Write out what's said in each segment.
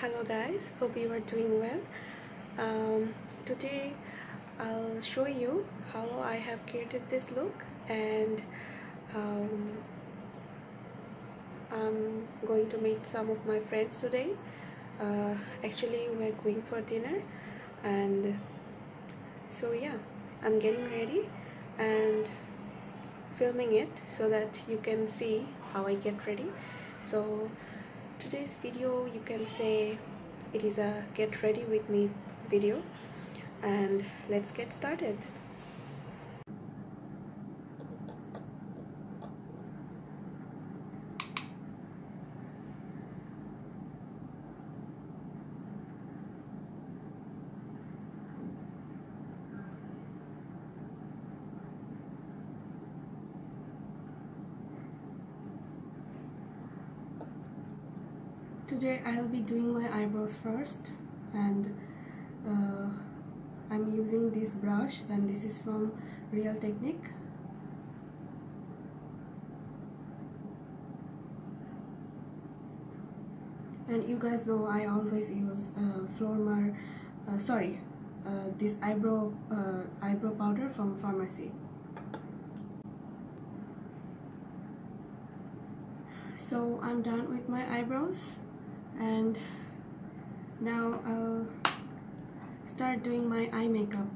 hello guys. Hope you are doing well. Um, today I'll show you how I have created this look and um, I'm going to meet some of my friends today. Uh, actually we're going for dinner and so yeah I'm getting ready and filming it so that you can see how I get ready. So today's video you can say it is a get ready with me video. And let's get started today I'll be doing my eyebrows first and uh, I'm using this brush and this is from Real Technique. And you guys know I always use uh, Flormar uh, sorry uh, this eyebrow uh, eyebrow powder from Farmasi. So I'm done with my eyebrows and now I'll start doing my eye makeup.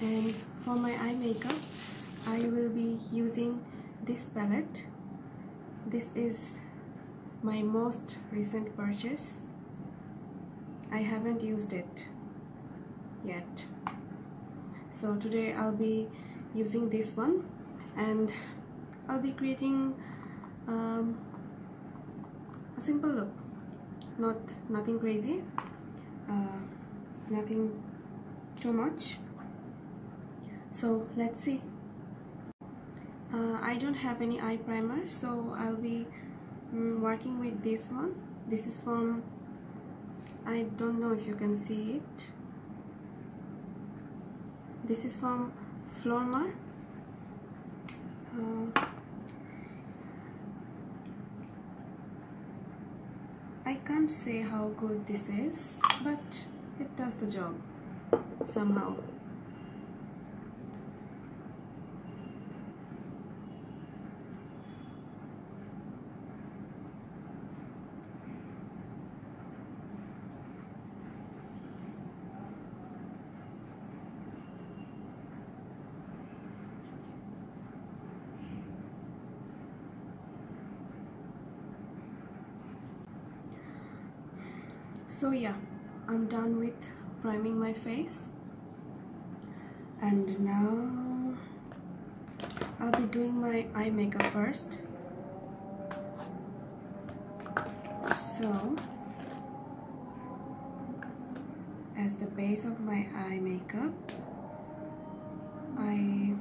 And for my eye makeup I will be using this palette. This is my most recent purchase. I haven't used it yet. So today I'll be using this one. And I'll be creating um, a simple look. Not nothing crazy. Uh, nothing too much. So let's see. Uh, I don't have any eye primer so I'll be um, working with this one. This is from I don't know if you can see it. This is from Flormar. Uh, I can't say how good this is but it does the job somehow so yeah I'm done with priming my face. And now I'll be doing my eye makeup first. So as the base of my eye makeup I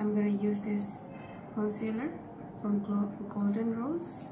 am gonna use this concealer from Golden Rose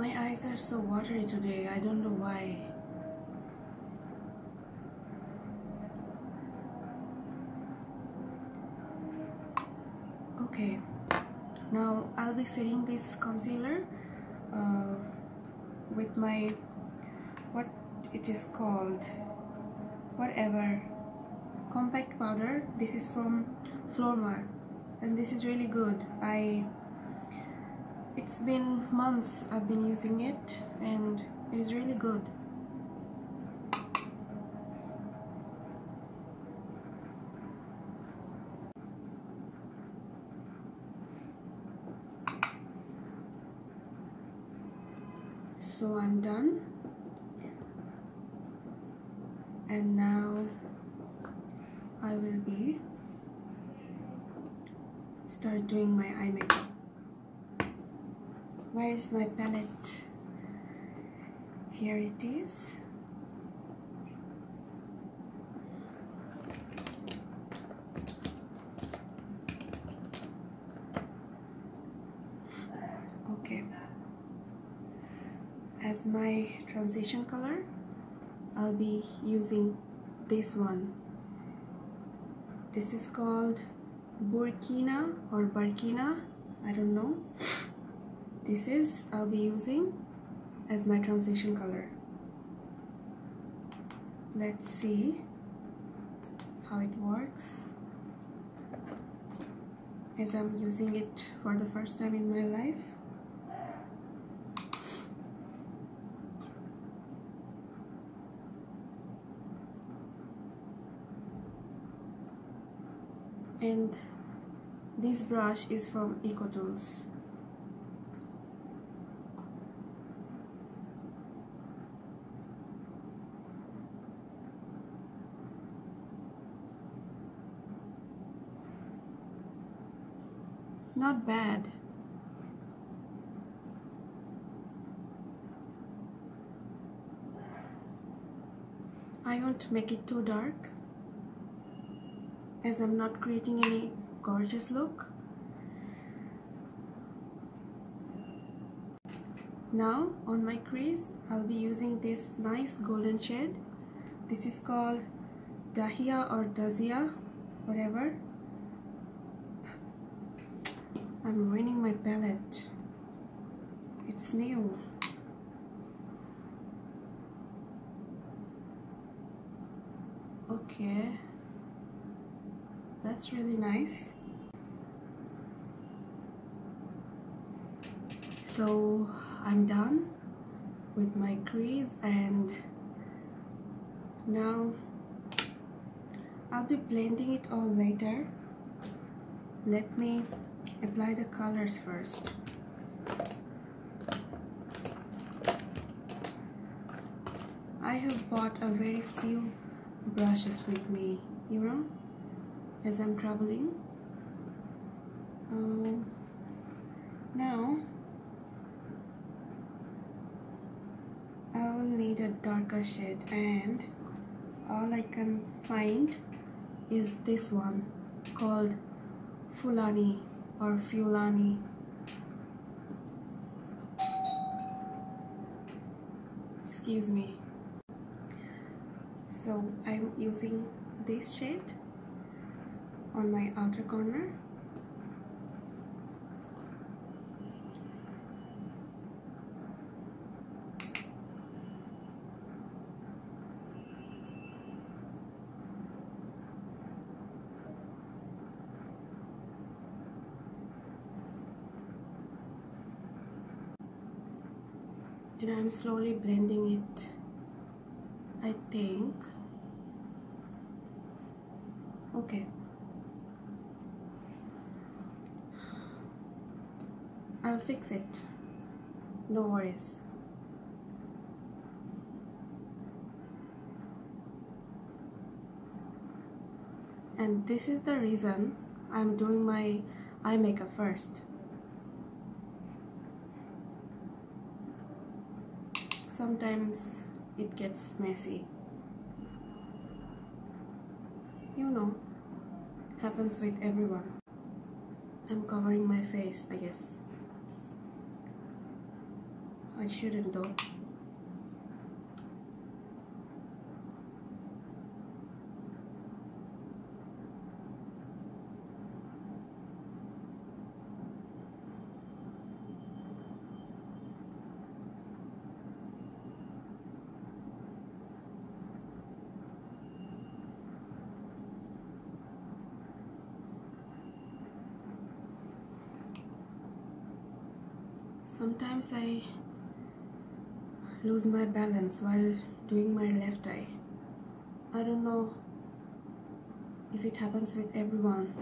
My eyes are so watery today, I don't know why. Okay, now I'll be setting this concealer uh, with my, what it is called, whatever compact powder. This is from Flormar and this is really good. I it's been months I've been using it and it is really good. So I'm done and now I will be start doing my eye makeup where is my palette? Here it is. Okay. As my transition color I'll be using this one. This is called Burkina or Burkina I don't know this is I'll be using as my transition color. Let's see how it works. As I'm using it for the first time in my life. And this brush is from EcoTools not bad. I won't make it too dark as I'm not creating any gorgeous look. Now on my crease I'll be using this nice golden shade. This is called Dahia or Dazia whatever I'm ruining my palette it's new. Okay. That's really nice. So I'm done with my crease and now I'll be blending it all later. Let me apply the colors first. I have bought a very few brushes with me you know as I'm traveling. Um, now I will need a darker shade and all I can find is this one called Fulani or Fulani. Excuse me. So I'm using this shade on my outer corner and I'm slowly blending it I think. Okay. I'll fix it. No worries. And this is the reason I'm doing my eye makeup first sometimes it gets messy. You know happens with everyone. I'm covering my face I guess. I shouldn't though sometimes I lose my balance while doing my left eye. I don't know if it happens with everyone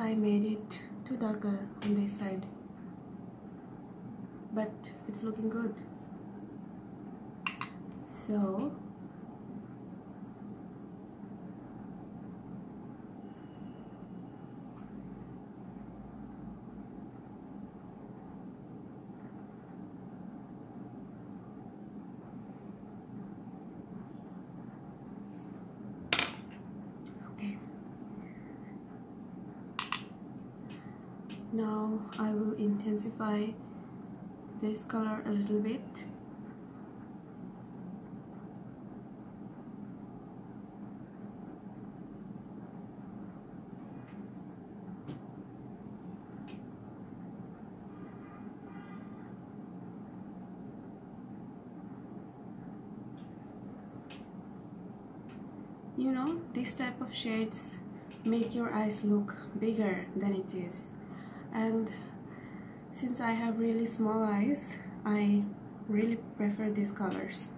I made it too darker on this side. But it's looking good. So now I will intensify this color a little bit. You know this type of shades make your eyes look bigger than it is and since I have really small eyes I really prefer these colors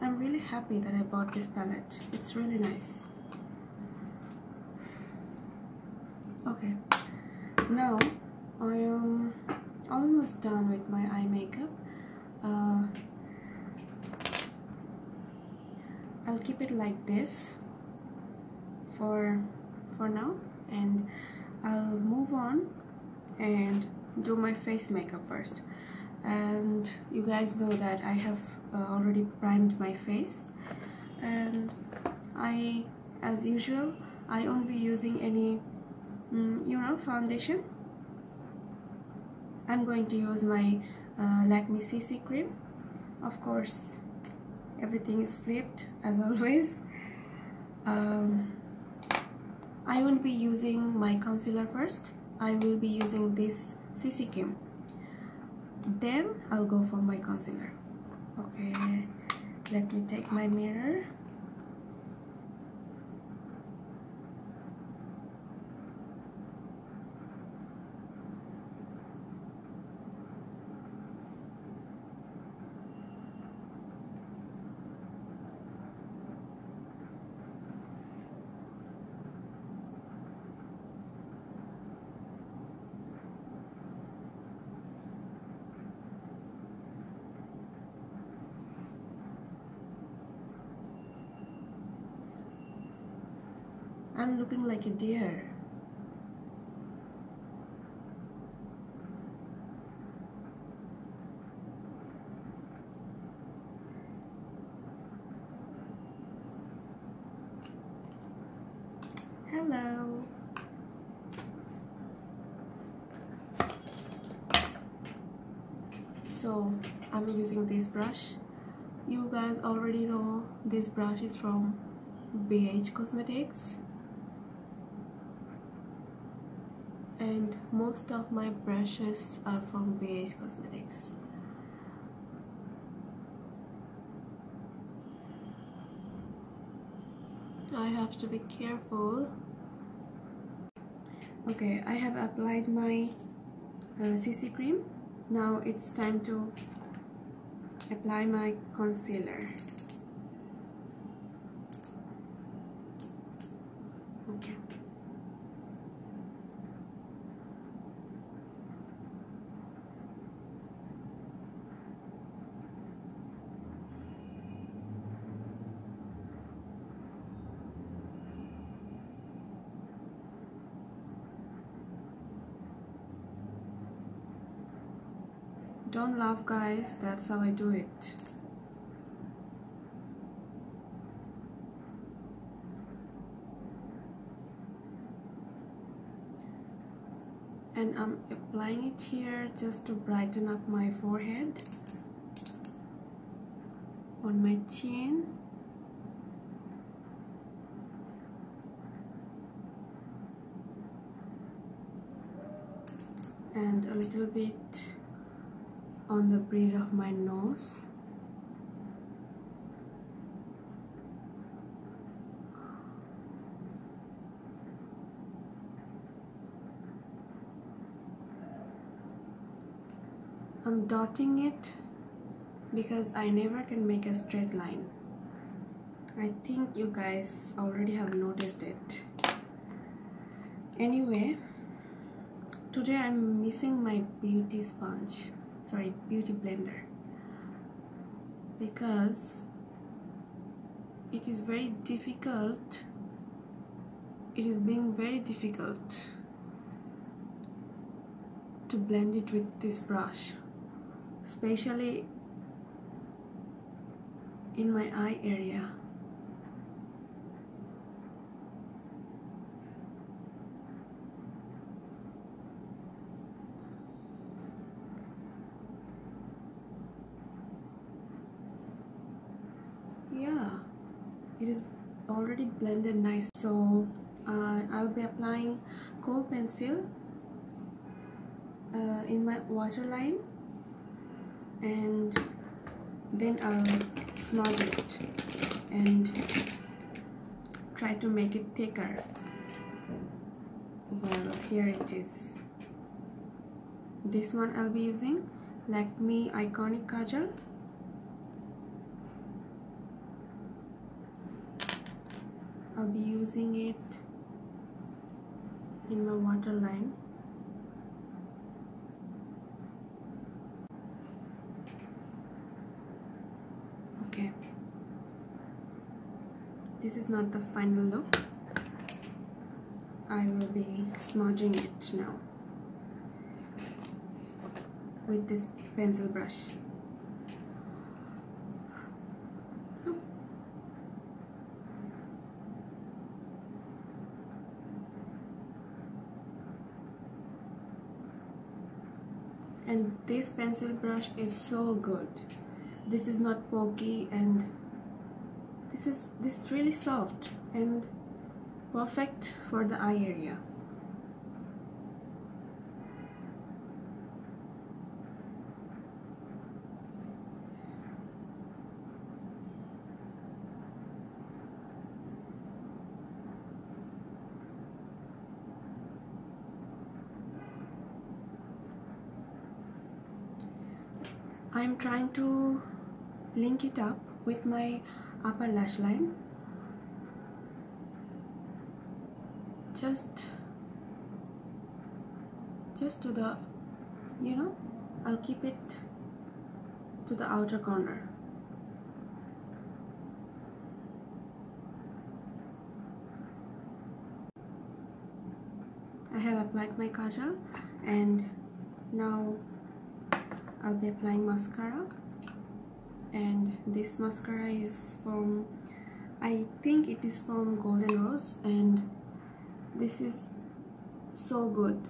I'm really happy that I bought this palette. It's really nice. Okay, now I am almost done with my eye makeup. Uh, I'll keep it like this for for now and I'll move on and do my face makeup first and you guys know that I have already primed my face. And I as usual I won't be using any mm, you know foundation. I'm going to use my uh, Lakme CC cream. Of course everything is flipped as always. Um, I won't be using my concealer first. I will be using this CC cream. Then I'll go for my concealer okay let me take my mirror I'm looking like a deer. Hello. So I'm using this brush. You guys already know this brush is from BH Cosmetics and most of my brushes are from BH Cosmetics. I have to be careful. Okay, I have applied my uh, CC cream. Now it's time to apply my concealer. Don't laugh guys, that's how I do it. And I'm applying it here just to brighten up my forehead, on my chin, and a little bit on the bridge of my nose. I'm dotting it because I never can make a straight line. I think you guys already have noticed it. Anyway today I'm missing my beauty sponge sorry beauty blender. Because it is very difficult it is being very difficult to blend it with this brush. Especially in my eye area yeah it is already blended nice. So uh, I'll be applying kohl pencil uh, in my waterline and then I'll smudge it and try to make it thicker. Well here it is. This one I'll be using Lakme Iconic Kajal I'll be using it in my waterline. Okay. This is not the final look. I will be smudging it now with this pencil brush and this pencil brush is so good. This is not pokey and this is this is really soft and perfect for the eye area I'm trying to link it up with my upper lash line. Just just to the you know I'll keep it to the outer corner. I have applied my kajal and now I'll be applying mascara. And this mascara is from I think it is from Golden Rose. And this is so good.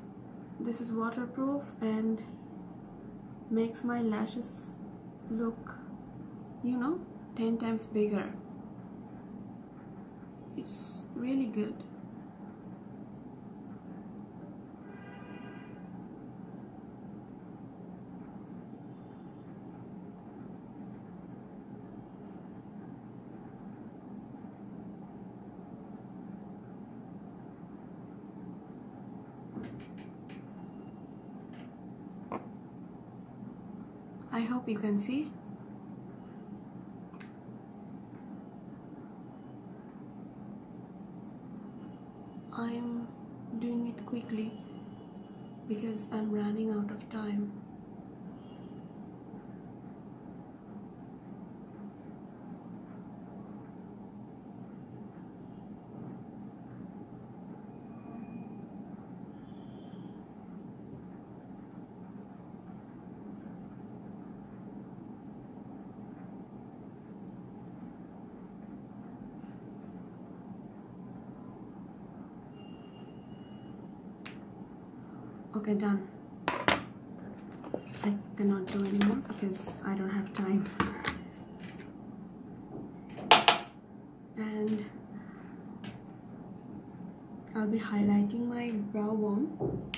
This is waterproof and makes my lashes look you know 10 times bigger. It's really good I hope you can see. I'm doing it quickly because I'm running out of time. Okay done. I cannot do anymore because I don't have time. And I'll be highlighting my brow bone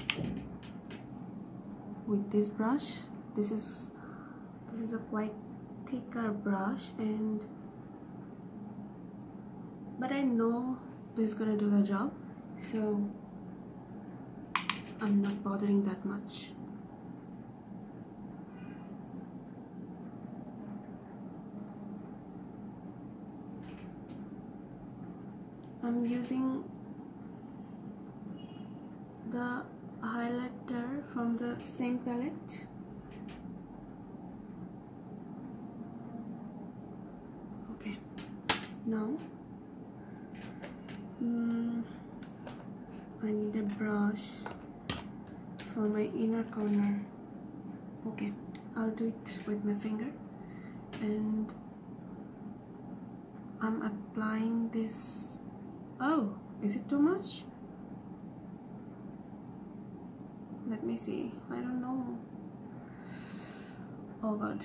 with this brush. This is this is a quite thicker brush and but I know this is gonna do the job. So I'm not bothering that much. I'm using the highlighter from the same palette okay now mm, I need a brush for inner corner. Okay I'll do it with my finger. And I'm applying this. Oh is it too much? Let me see. I don't know. Oh god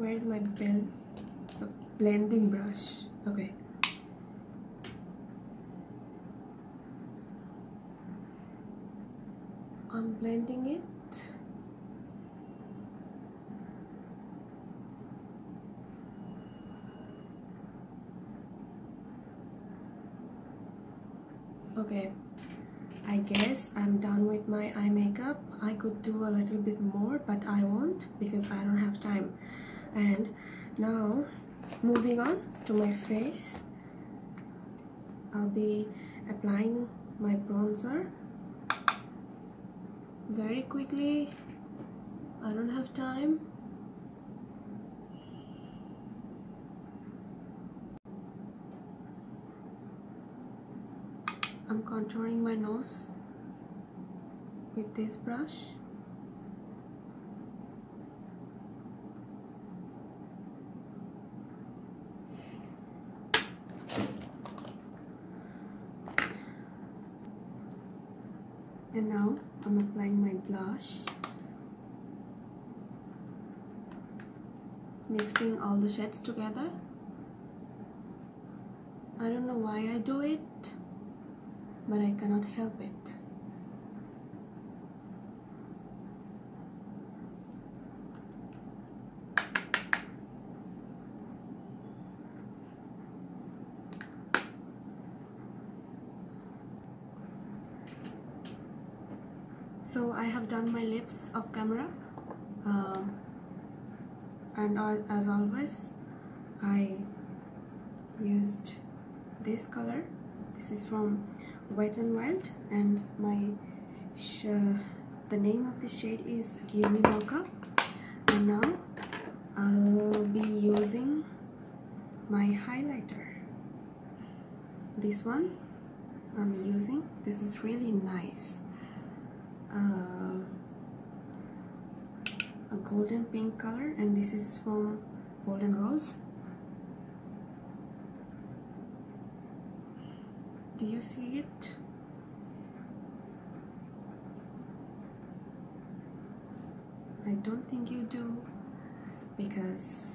where's my pen uh, blending brush? Okay. I'm blending it. Okay. I guess I'm done with my eye makeup. I could do a little bit more but I won't because I don't have time and now moving on to my face. I'll be applying my bronzer very quickly. I don't have time. I'm contouring my nose with this brush and now I'm applying my blush mixing all the shades together. I don't know why I do it but I cannot help it so I have done my lips off camera uh, and uh, as always I used this color. This is from Wet n Wild and my the name of the shade is Give Me Mocha. And now I'll be using my highlighter. This one I'm using. This is really nice uh, a golden pink color and this is from golden rose. Do you see it? I don't think you do because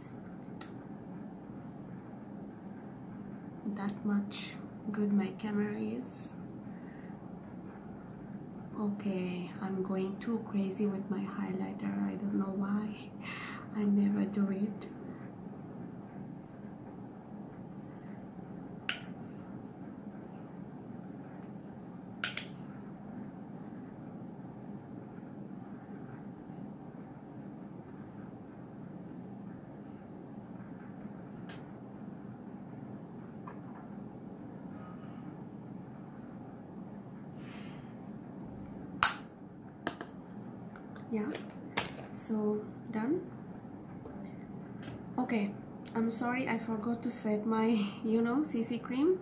that much good my camera is okay I'm going too crazy with my highlighter. I don't know why. I never do it yeah. So done? Okay. I'm sorry I forgot to set my you know CC cream.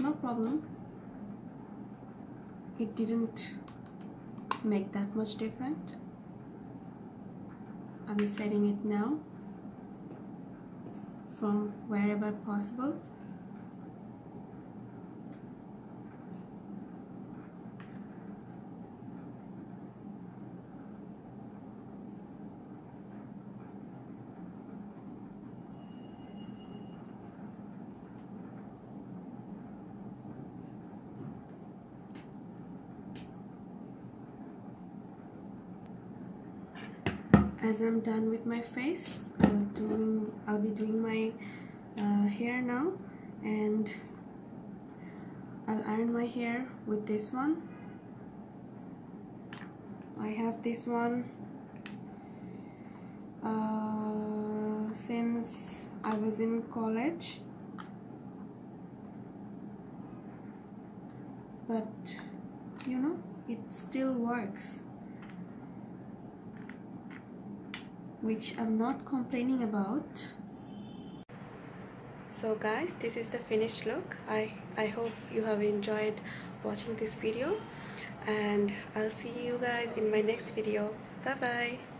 No problem. It didn't make that much different. I'm setting it now from wherever possible as I'm done with my face I'm doing I'll be doing my uh, hair now and I'll iron my hair with this one. I have this one uh, since I was in college. But you know it still works which I'm not complaining about. So guys this is the finished look. I I hope you have enjoyed watching this video and I'll see you guys in my next video. Bye bye